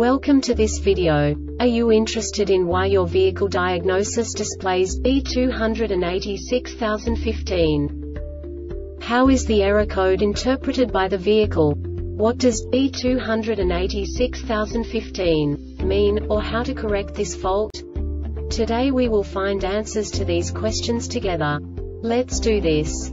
Welcome to this video. Are you interested in why your vehicle diagnosis displays B286015? How is the error code interpreted by the vehicle? What does B286015 mean, or how to correct this fault? Today we will find answers to these questions together. Let's do this.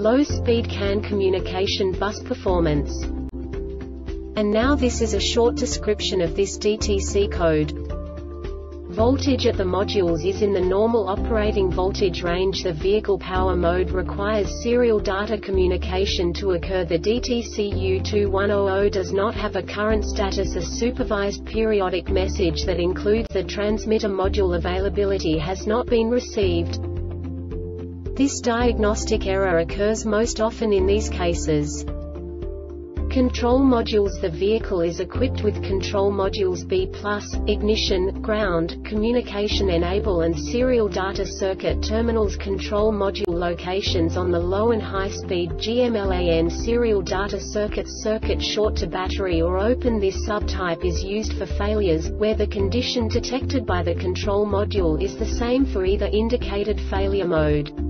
low-speed CAN communication bus performance. And now this is a short description of this DTC code. Voltage at the modules is in the normal operating voltage range The vehicle power mode requires serial data communication to occur The DTC U2100 does not have a current status A supervised periodic message that includes the transmitter module availability has not been received. This diagnostic error occurs most often in these cases. Control modules The vehicle is equipped with control modules B+, ignition, ground, communication enable and serial data circuit terminals control module locations on the low and high speed GMLAN serial data circuits circuit short to battery or open This subtype is used for failures, where the condition detected by the control module is the same for either indicated failure mode.